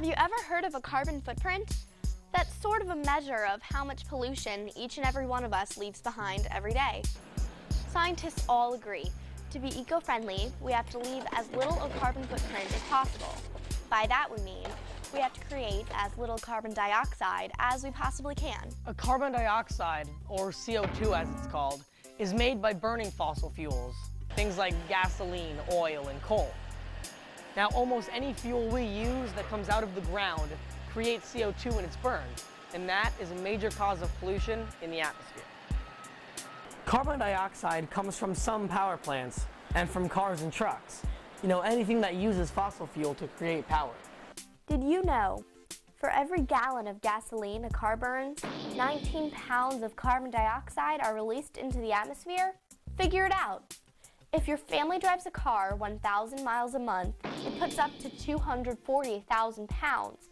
Have you ever heard of a carbon footprint? That's sort of a measure of how much pollution each and every one of us leaves behind every day. Scientists all agree to be eco-friendly, we have to leave as little of carbon footprint as possible. By that we mean we have to create as little carbon dioxide as we possibly can. A carbon dioxide, or CO2 as it's called, is made by burning fossil fuels, things like gasoline, oil, and coal. Now, almost any fuel we use that comes out of the ground creates CO2 when it's burned, and that is a major cause of pollution in the atmosphere. Carbon dioxide comes from some power plants and from cars and trucks. You know, anything that uses fossil fuel to create power. Did you know? For every gallon of gasoline a car burns, 19 pounds of carbon dioxide are released into the atmosphere? Figure it out. If your family drives a car 1,000 miles a month, it puts up to 240,000 pounds.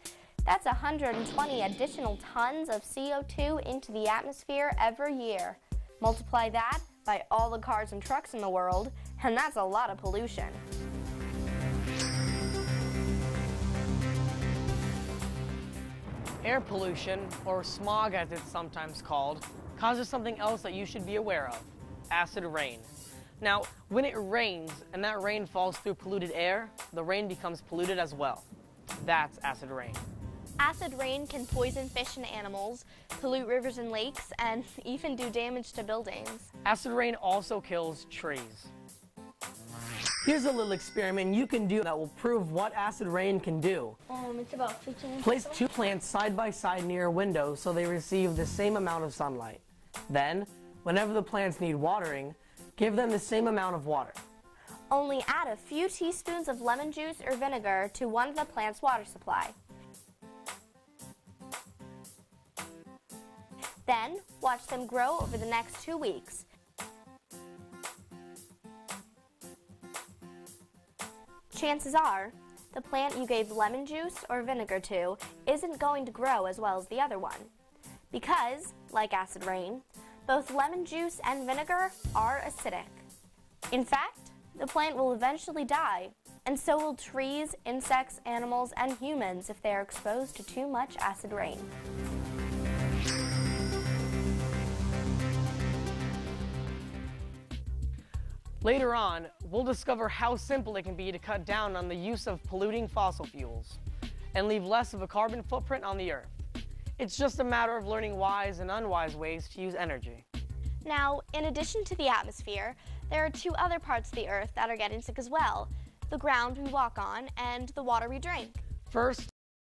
That's 120 additional tons of CO2 into the atmosphere every year. Multiply that by all the cars and trucks in the world, and that's a lot of pollution. Air pollution, or smog as it's sometimes called, causes something else that you should be aware of, acid rain. Now, when it rains and that rain falls through polluted air, the rain becomes polluted as well. That's acid rain. Acid rain can poison fish and animals, pollute rivers and lakes, and even do damage to buildings. Acid rain also kills trees. Here's a little experiment you can do that will prove what acid rain can do. Um, it's about 15 Place two plants side by side near a window so they receive the same amount of sunlight. Then, whenever the plants need watering, give them the same amount of water. Only add a few teaspoons of lemon juice or vinegar to one of the plant's water supply. Then, watch them grow over the next two weeks. Chances are, the plant you gave lemon juice or vinegar to isn't going to grow as well as the other one. Because, like acid rain, both lemon juice and vinegar are acidic. In fact, the plant will eventually die, and so will trees, insects, animals, and humans if they are exposed to too much acid rain. Later on, we'll discover how simple it can be to cut down on the use of polluting fossil fuels and leave less of a carbon footprint on the earth. It's just a matter of learning wise and unwise ways to use energy. Now, in addition to the atmosphere, there are two other parts of the earth that are getting sick as well the ground we walk on and the water we drink. First,